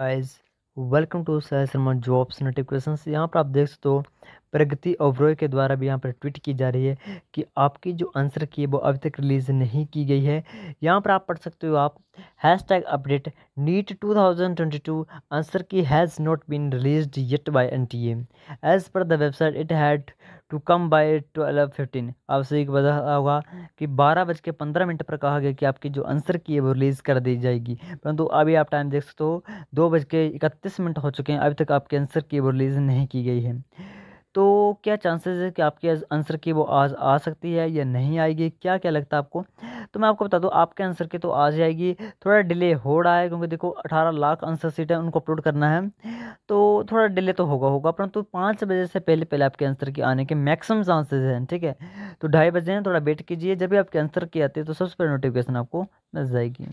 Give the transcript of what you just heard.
Guys welcome to sir Sharma jobs notification यहाँ पर आप देख सकते हो प्रगति ओब्रॉय के द्वारा भी यहाँ पर ट्वीट की जा रही है कि आपकी जो आंसर की है, वो अभी तक रिलीज़ नहीं की गई है। यहाँ पर आप पढ़ सकते हो आप hashtag update NEET 2022 answer key has not been released yet by N T A पर the website it had to come by twelve fifteen आपसे एक बता होगा कि बारह बज के पंद्रह मिनट पर कहा गया कि आपकी जो आंसर की है, वो रिलीज़ कर दी जाएगी। परंतु अभी आप टाइम देख सकते हो, दो बज के इकतीस मिनट हो चुके हैं, अभी तक आपके आंसर की वो रिलीज़ नहीं की गई है। तो क्या चांसेस है कि आपके आंसर की वो आज आ सकती है या नहीं आएगी? क्या क्या लगता है आपको? तो मैं आपको बता दूँ, आपके आंसर की तो आ जाएगी थोड़ा डिले हो रहा है क्योंकि देखो 18 लाख आंसर सीट है, उनको अपलोड करना है। तो थोड़ा डिले तो होगा होगा, परंतु पाँच बजे से पहले पहले आपके आंसर की आने के मैक्सिमम चांसेस हैं, ठीक है? तो ढाई बजे हैं, थोड़ा वेट कीजिए। जब भी आपके आंसर की आती है तो सबसे पहले नोटिफिकेशन आपको मिल जाएगी।